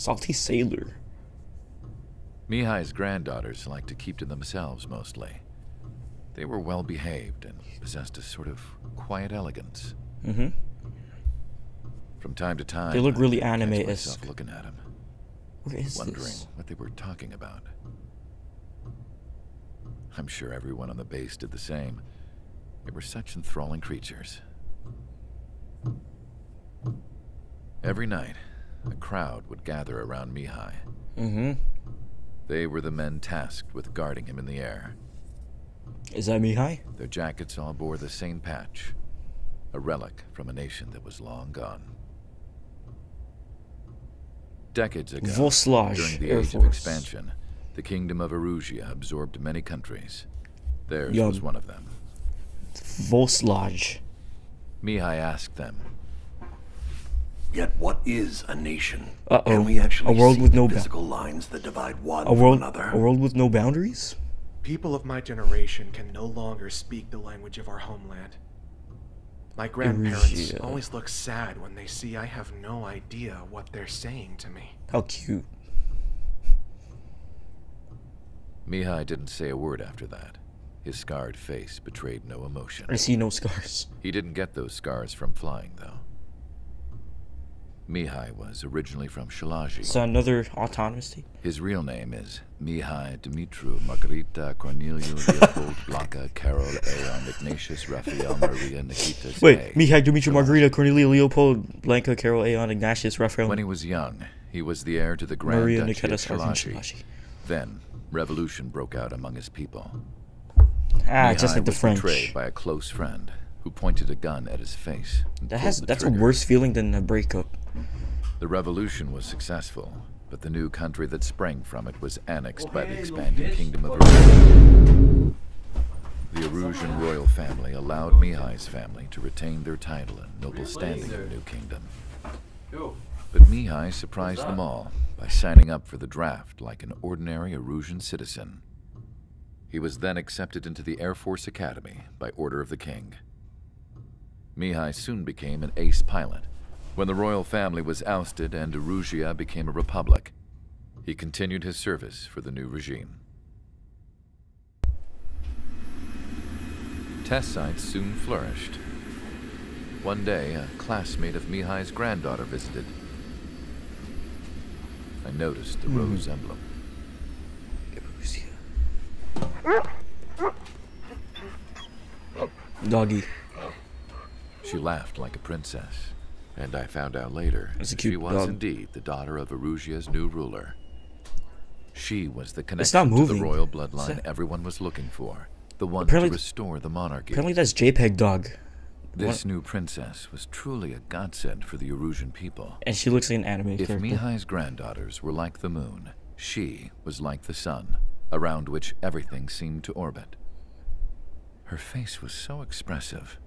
Salty Sailor. Mihai's granddaughters liked to keep to themselves mostly. They were well behaved and possessed a sort of quiet elegance. Mm-hmm. From time to time, They look really anime-esque. myself looking at them, Where is wondering this? what they were talking about. I'm sure everyone on the base did the same. They were such enthralling creatures. Every night, a crowd would gather around Mihai. Mm-hmm. They were the men tasked with guarding him in the air. Is that Mihai? Their jackets all bore the same patch, a relic from a nation that was long gone. Decades ago, Voslage during the Air Age Force. of Expansion, the kingdom of Erusia absorbed many countries. Theirs Yum. was one of them. Voslage. Mihai asked them, Yet what is a nation? Uh-oh. Can we actually A world see with the no ba- physical lines that divide one A world, from another? a world with no boundaries? People of my generation can no longer speak the language of our homeland. My grandparents Erusia. always look sad when they see I have no idea what they're saying to me. How cute. Mihai didn't say a word after that. His scarred face betrayed no emotion. I see no scars. He didn't get those scars from flying, though. Mihai was originally from Shilage. That another autonomous state? His real name is Mihai Dimitru Margarita Corneliu Leopold Blanca Carol Aeon Ignatius Raphael Maria Nikita Wait, Mihai, Dimitru Margarita, Cornelia, Leopold, Blanca, Carol, Aeon, Ignatius, Raphael, When he was young, he was the heir to the Grand Maria, Duchy Nikita, of. Shilage. Then, revolution broke out among his people. Ah, Mihai just like the was French. betrayed by a close friend who pointed a gun at his face. That has that's a worse feeling than a breakup. The revolution was successful, but the new country that sprang from it was annexed by the expanding kingdom of Erusia. The Erusian royal family allowed Mihai's family to retain their title and noble standing in the new kingdom. But Mihai surprised them all by signing up for the draft like an ordinary Erusian citizen. He was then accepted into the Air Force Academy by order of the king. Mihai soon became an ace pilot. When the royal family was ousted and Erusia became a republic, he continued his service for the new regime. Test sites soon flourished. One day, a classmate of Mihai's granddaughter visited. I noticed the rose mm-hmm. emblem. Doggy. She laughed like a princess, and I found out later That's a that she was dog. indeed the daughter of Erusia's new ruler. She was the connection to the royal bloodline that- everyone was looking for, the one Apparently- to restore the monarchy. Apparently that's JPEG dog. This new princess was truly a godsend for the Erusian people. And she looks like an anime If character. Mihai's granddaughters were like the moon, she was like the sun, around which everything seemed to orbit. Her face was so expressive.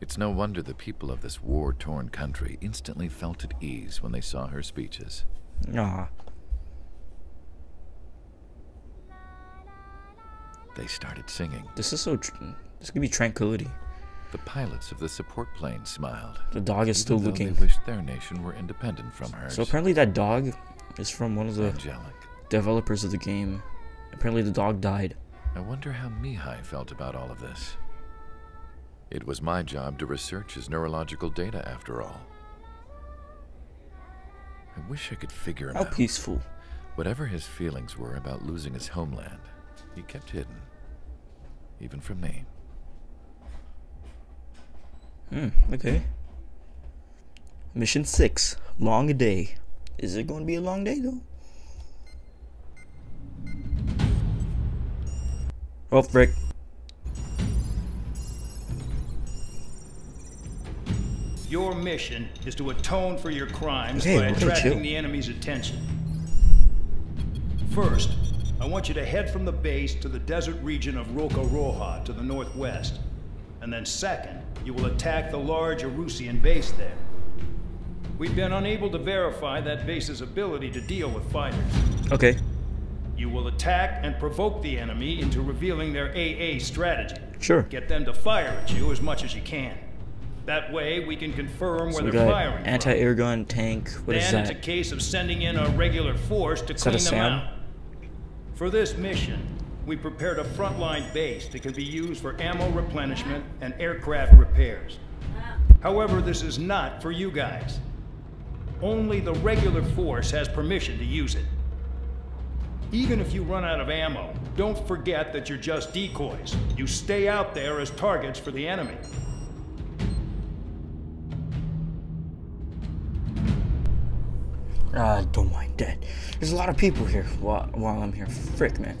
It's no wonder the people of this war-torn country instantly felt at ease when they saw her speeches. Aw. They started singing. This is so. Tr- this could be tranquility. The pilots of the support plane smiled. The dog is still looking. They wished their nation were independent from hers. So apparently that dog is from one of the Angelic. developers of the game. Apparently the dog died. I wonder how Mihai felt about all of this. It was my job to research his neurological data, after all. I wish I could figure him How out. peaceful. Whatever his feelings were about losing his homeland, he kept hidden. Even from me. Hmm, okay. Mission 6. Long day. Is it going to be a long day, though? Oh, frick. Your mission is to atone for your crimes Okay, by attracting the enemy's attention. First, I want you to head from the base to the desert region of Roca Roja to the northwest. And then second, you will attack the large Erusian base there. We've been unable to verify that base's ability to deal with fighters. Okay. You will attack and provoke the enemy into revealing their AA strategy. Sure. Get them to fire at you as much as you can. That way, we can confirm So where they're firing. anti-air gun tank. What is then it's a that? case of sending in a regular force to that clean them SAM? out. For this mission, we prepared a frontline base that can be used for ammo replenishment and aircraft repairs. However, this is not for you guys. Only the regular force has permission to use it. Even if you run out of ammo, don't forget that you're just decoys. You stay out there as targets for the enemy. Ah, don't mind that. There's a lot of people here while, while I'm here. Frick, man.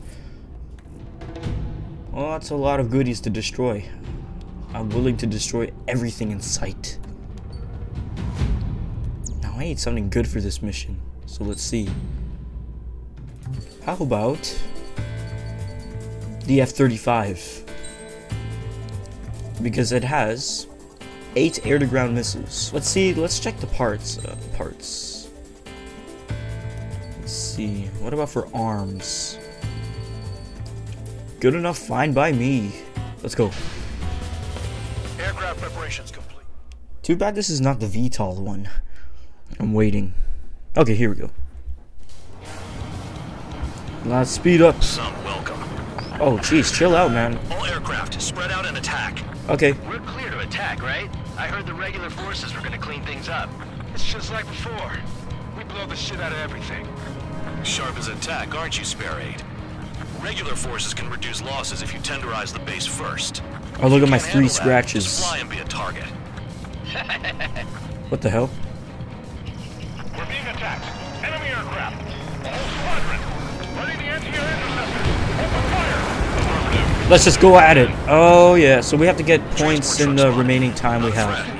Well, that's a lot of goodies to destroy. I'm willing to destroy everything in sight. Now, I need something good for this mission. So let's see. How about the F-35? Because it has eight air-to-ground missiles. Let's see. Let's check the parts. Uh, parts. Let's see. What about for arms? Good enough, fine by me. Let's go. Aircraft preparations complete. Too bad this is not the VTOL one. I'm waiting. Okay, here we go. Let's speed up. Some welcome. Oh, jeez, chill out, man. All aircraft, spread out and attack. Okay, We're clear to attack, right? I heard the regular forces were gonna clean things up. It's just like before. We blow the shit out of everything. Sharp as attack, aren't you, Spare 8? Regular forces can reduce losses if you tenderize the base first. oh look at my three handle that, scratches. Fly and be a target. What the hell? We're being attacked. Enemy aircraft. Whole squadron. Ready the anti-air interceptors. Open fire. Let's just go at it. Oh yeah, so we have to get points in the remaining time we have.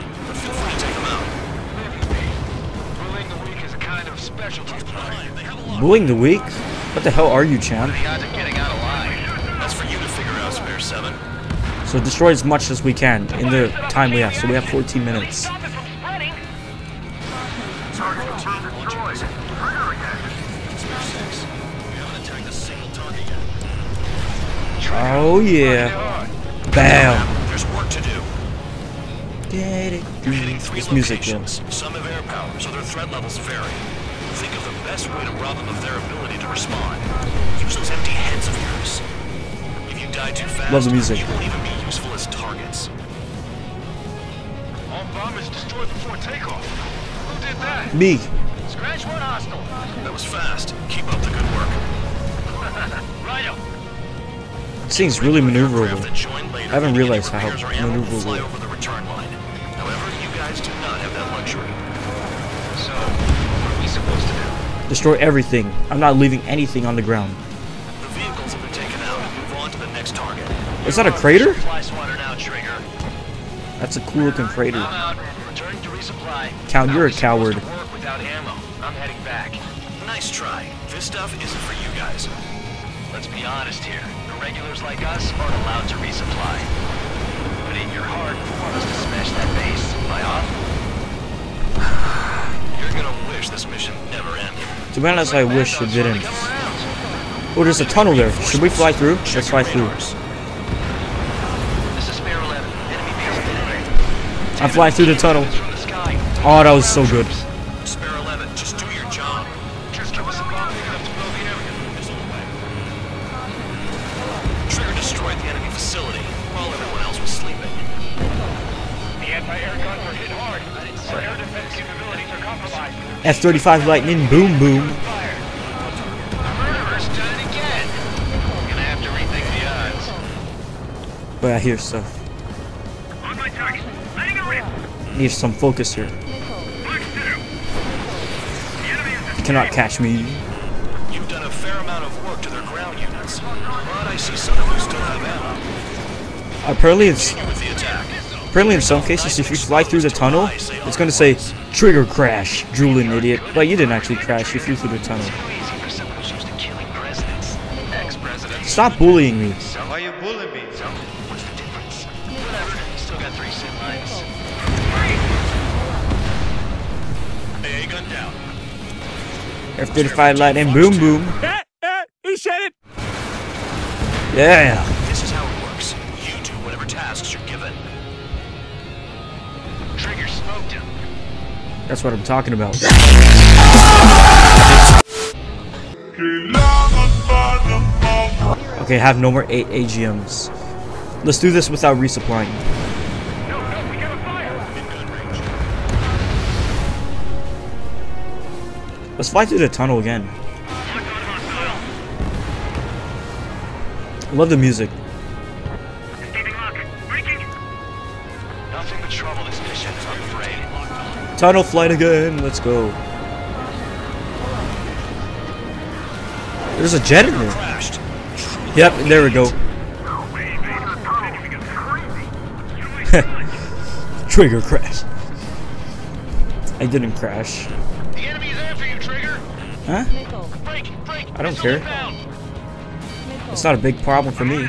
They have a lot. Bullying the weak? What the hell are you, champ? The odds of getting out alive. That's for you to figure out, Spare 7. So destroy as much as we can in the time we have. So we have 14 minutes. Stop it from spreading. Spare 6. We haven't attacked a single target yet. Oh yeah. Bam. There's work to do. Get it. You're hitting three This music locations. Some have air power, so their threat levels vary. Think of the best way to rob them of their ability to respond. Use those empty heads of yours. If you die too fast, Love the music. you won't even be useful as targets. All bombers destroyed before takeoff. Who did that? Me. Scratch one hostile. That was fast. Keep up the good work. Righto. This thing's really maneuverable. Aircraft that join later I haven't realized how repairs or ammo will maneuverable. fly over the return line. However, you guys do not have that luxury. Destroy everything. I'm not leaving anything on the ground. The vehicles have been taken out. Move on to the next target. Is that a crater? Supply swatter now, Trigger. That's a cool looking crater. I'm out. Returning to resupply. Count, you're a How are we supposed coward. ammo. I'm heading back. Nice try. This stuff isn't for you guys. Let's be honest here. The regulars like us aren't allowed to resupply. But in your heart, you want us to smash that base. Am I off? You're gonna wish this mission never ended. To be honest, I wish it didn't. Oh, there's a tunnel there. Should we fly through? Let's fly through. radars. This is Spare 11. Enemy base penetrated. I'm flying through the tunnel. Oh, that was so good. F-35 Lightning, boom boom. But I hear stuff. Need some focus here. You cannot catch me. You've done a fair amount of work to their ground units, but I see some still have ammo. Apparently, it's apparently in some cases, if you fly through the tunnel, it's going to say trigger crash, drooling idiot. But you didn't actually crash. You flew through the tunnel. too easy for someone who's used to killing presidents. Ex-presidents. Stop bullying me. Why you bullying me? What's the difference? Whatever. Still got three sin lines. AA gun down. F-35 Lightning, boom, boom. He said it. Yeah. That's what I'm talking about. Okay, have no more 8 AGMs. Let's do this without resupplying. Let's fly through the tunnel again. Love the music. Tunnel flight again. Let's go. There's a jet in there. Yep, there we go. Trigger crash. I didn't crash. The after you, Trigger. Huh? Break, break. I don't care. It's not a big problem for me.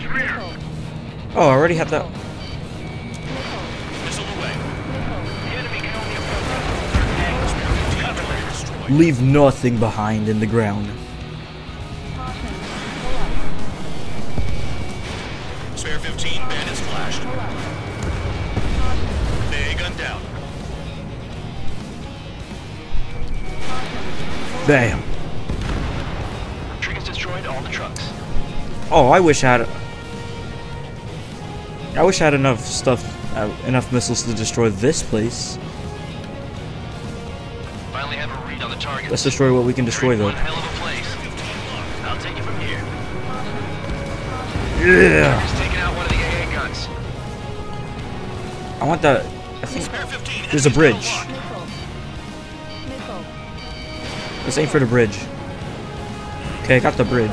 Oh, I already have that. Leave nothing behind in the ground. Spare 15, bandits flashed. They gun down. Bam. Trigger's destroyed all the trucks. Oh, I wish I had. I wish I had enough stuff, uh, enough missiles to destroy this place. Let's destroy what we can destroy, though. One hell of a place. I'll take it from here. Yeah. Just taking out one of the I want that. I think there's a bridge. Let's aim for the bridge. Okay, I got the bridge.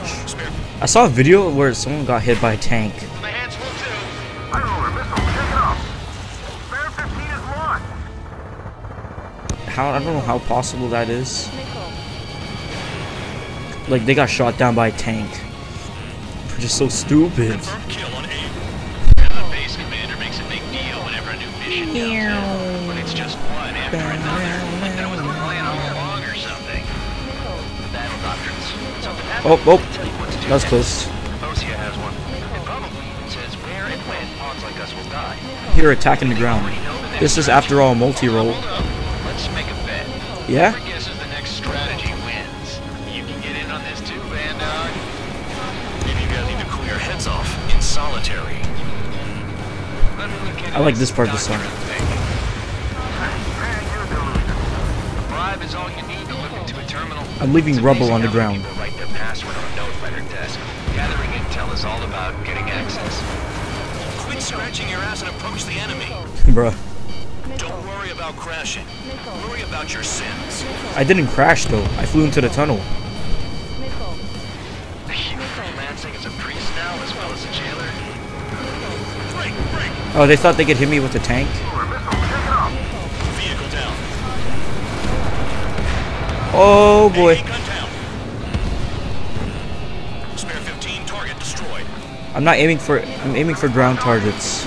I saw a video where someone got hit by a tank. How I don't know how possible that is. Like they got shot down by a tank. We're just so stupid. Kill on A. The base commander makes a big deal whenever a new mission comes out. But it's just one after another. Like that was the plan all along or something. Battle doctrines. Something happens. Oh, oh, Tell you what to do that was close. Osea has one. It probably says where and when pawns like us will die. Here, attacking the ground. This is after all multi-role. Yeah? Whoever guesses the next strategy wins. You can get in on this too, Vandog. Maybe you guys need to cool your heads off in solitary. Let me look into I like this part of the song. thing. Bribe is all you need to look into a terminal. I'm leaving rubble on the ground. people write their password on a note by their desk. Gathering intel is all about getting access. Quit scratching your ass and approach the enemy. Bruh. Don't worry about crashing. Worry about your sins. I didn't crash though. I flew into the tunnel. You freelancing as a priest now as well as a jailer? Break, break! Oh, they thought they could hit me with a tank? Oh boy. AA gun down. Spare 15, target destroyed. I'm not aiming for I'm aiming for ground targets.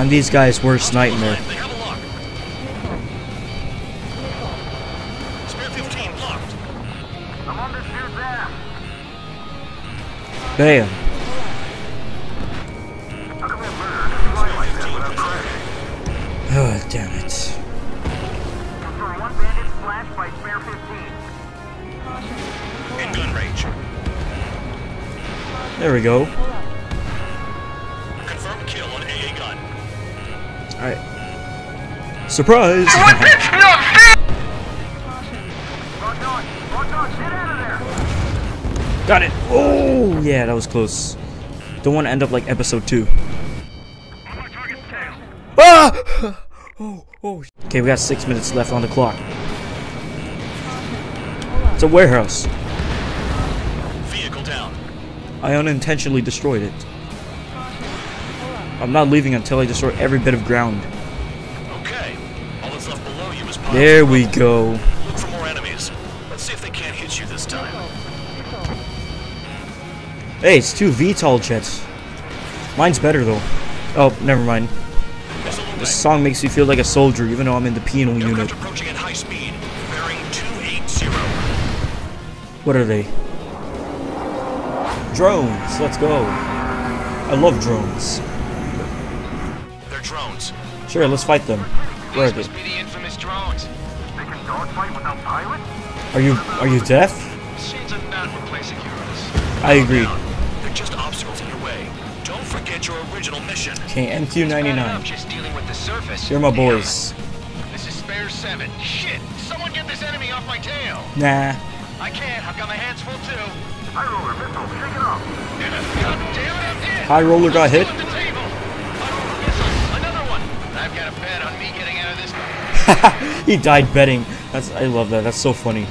I'm these guys' worst nightmare. They have a lock. Spare 15 locked. I'm on this dude's ass. Bam. Oh, damn it. Confirm one bandit splashed by spare 15. In gun range. There we go. Alright. Surprise! Rock on, rock on, get out of there. Got it! Oh, yeah, that was close. Don't want to end up like episode 2. On my target's tail. Ah! Oh, oh. Okay, we got six minutes left on the clock. It's a warehouse. Vehicle down. I unintentionally destroyed it. I'm not leaving until I destroy every bit of ground. Okay. All that's left below you is There we go. Look for more enemies. Let's see if they can't hit you this time. Hey, it's two VTOL jets. Mine's better though. Oh, never mind. This song makes me feel like a soldier, even though I'm in the penal unit. Approaching at high speed. Bearing 280. What are they? Drones. Let's go. I love drones. They're drones. Sure, let's fight them. Where are they? must be the infamous drones. They can dogfight without pilots? Are you are you deaf? Machines are not replacing heroes. I agree. They're just obstacles in your way. Don't forget your original mission. Okay, MQ99. just dealing with the surface. You're my boys. This is Spare 7. Shit! Someone get this enemy off my tail! Nah. I can't. I've got my hands full too. High roller missile, shake it off. God damn it, High roller got hit. he died betting. That's I love that. That's so funny.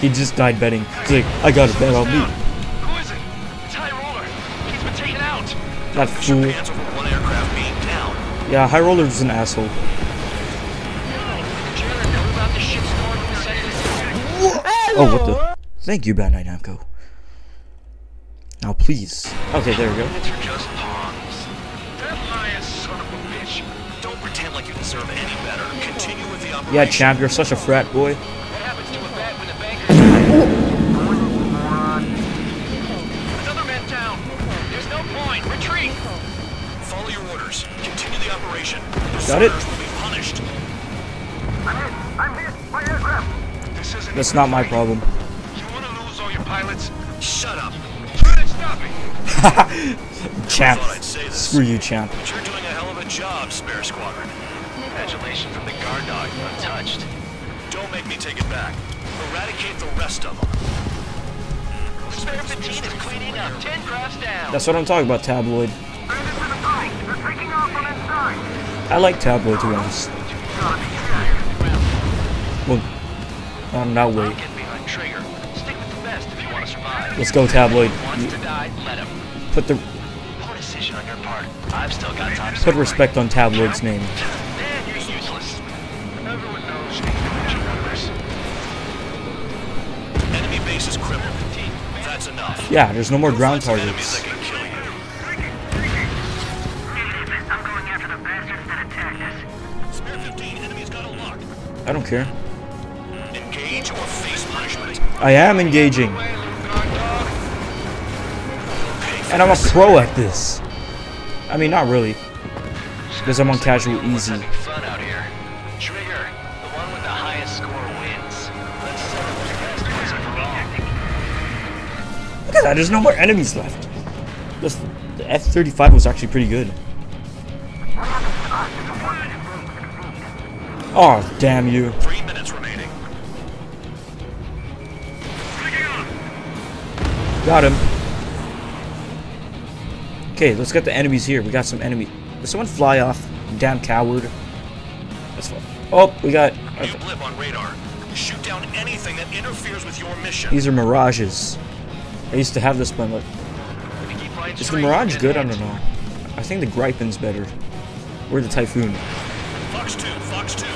He just died betting. He's like, I got a bet on me. Who is it? It's High Roller. He's been taken out. That fool. pants over one aircraft being down. Yeah, High Roller's an asshole. Did you ever know about the shitstorm in the second Oh, what the? Thank you, Bandai Namco. Now, please. Okay, there we go. Yeah, champ, you're such a frat boy. What happens to a bet when the bankers Another man down. There's no point. Retreat. Follow your orders. Continue the operation. The Got it. soldiers will be punished. I'm hit! I'm hit! My aircraft! This isn't That's not my problem. You want to lose all your pilots? Shut up. Try to stop me. Champ. thought I'd say this. Screw you, champ. But you're doing a hell of a job, Spare Squadron. Congratulations from the guard dog. Untouched. Don't make me take it back. Eradicate the rest of them. Spare 15 is cleaning up. 10 crafts down. That's what I'm talking about, Tabloid. Bandits in the tunnel! They're taking off from inside! I like Tabloid, to be honest. Gotta be serious. Well, I'm not Get behind Trigger. Stick with the best if you want to survive. Let's go, Tabloid. Wants to die, let him. Put the Poor decision on your part. I've still got time to put respect on Tabloid's name. Yeah, there's no more ground Find some enemies targets. that can kill you. I'm going after the bastards that attacked us. Spare 15, enemies got a lock. I don't care. Engage or face punishment. I am engaging. And I'm a pro at this. I mean, not really. Because I'm on casual easy. At that, there's no more enemies left. This, the F-35 was actually pretty good. Oh, damn you. Three minutes remaining. Got him. Okay, let's get the enemies here. We got some enemy. Did someone fly off? Damn coward. That's fine. Oh, we got... New blip on radar. Shoot down anything that interferes with your mission. These are mirages. I used to have this one, but If you keep playing is the Mirage good? I don't know. I think the Gripen's better. Or the Typhoon. Fox 2, Fox 2.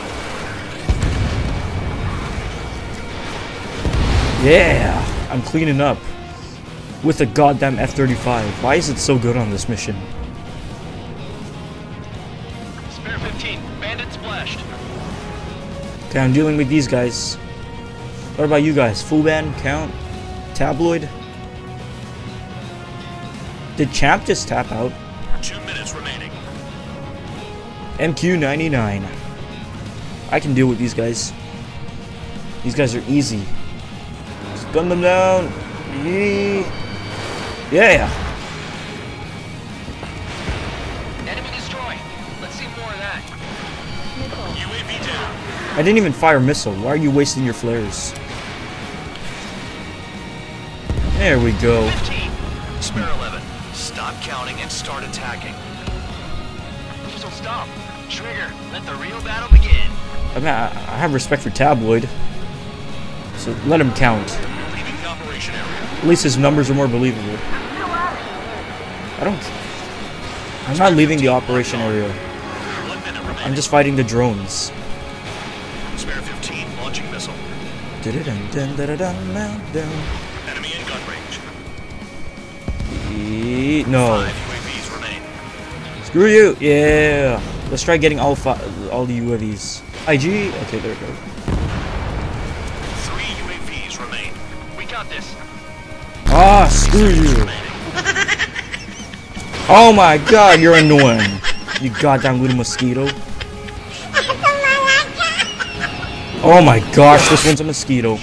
Yeah! I'm cleaning up. With a goddamn F-35. Why is it so good on this mission? Spare 15, bandit splashed. Okay, I'm dealing with these guys. What about you guys? Full band? Count? Tabloid? Did Champ just tap out? Two minutes remaining. MQ99. I can deal with these guys. These guys are easy. Just gun them down. Yee. Yeah. Enemy destroyed. Let's see more of that. UAV down. I didn't even fire a missile. Why are you wasting your flares? There we go. 15. Spare 11. Stop counting and start attacking. So stop. Trigger, let the real battle begin. I mean, I, I have respect for Tabloid. So let him count. Leaving the operation area. At least his numbers are more believable. I don't. I'm not leaving the operation area. One minute remaining. I'm just fighting the drones. Spare 15, launching missile. No. Five UAVs remain. Screw you. Yeah. Let's try getting all all the UAVs. IG. Okay, there we go. Three UAVs remain. We got this. Ah, screw you. Oh my god, you're annoying. You goddamn little mosquito. Oh my gosh, this one's a mosquito.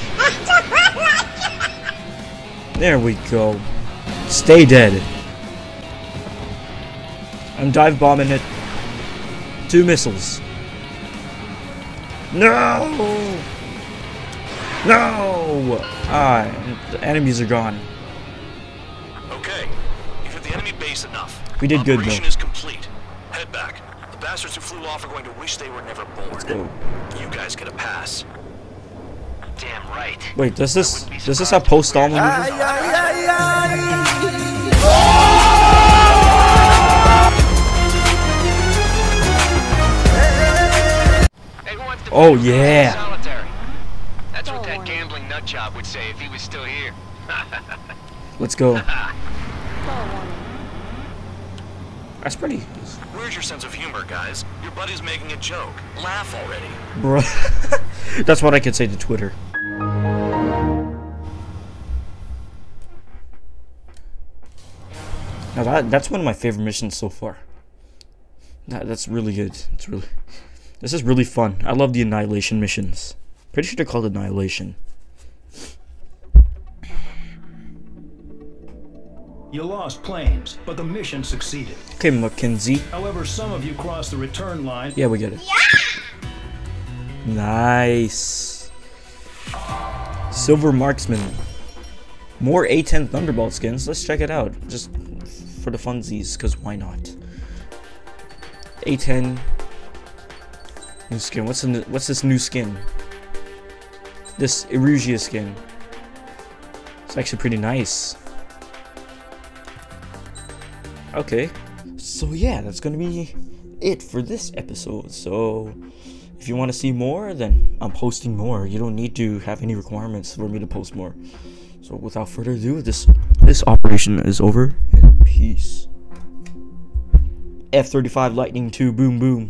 There we go. Stay dead. I'm dive bombing it. Two missiles. No! No! Ah, the enemies are gone. Okay. You've hit the enemy base enough. We did good, Operation though. is complete. Head back. The bastards who flew off are going to wish they were never born. go. You guys get a pass. Damn right. Wait, does this does this have post Stalin movies? Hey, who wants to Oh, yeah. That's what that gambling nut job would say if he was still here. Let's go. That's pretty, Where's your sense of humor, guys? Your buddy's making a joke. Laugh already. bro. That's what I could say to Twitter. Now that that's one of my favorite missions so far. That, that's really good. It's really this is really fun. I love the annihilation missions. Pretty sure they're called annihilation. You lost planes, but the mission succeeded. Okay, Mackenzie. However, some of you crossed the return line. Yeah, we get it. Nice. Silver Marksman. More A10 Thunderbolt skins. Let's check it out. Just for the funsies, because why not? A10 new skin. What's the, what's this new skin? This Erusia skin. It's actually pretty nice. Okay. So yeah, that's gonna be it for this episode. So if you want to see more, then I'm posting more. You don't need to have any requirements for me to post more. So without further ado, this this operation is over peace. F 35 Lightning 2, boom, boom.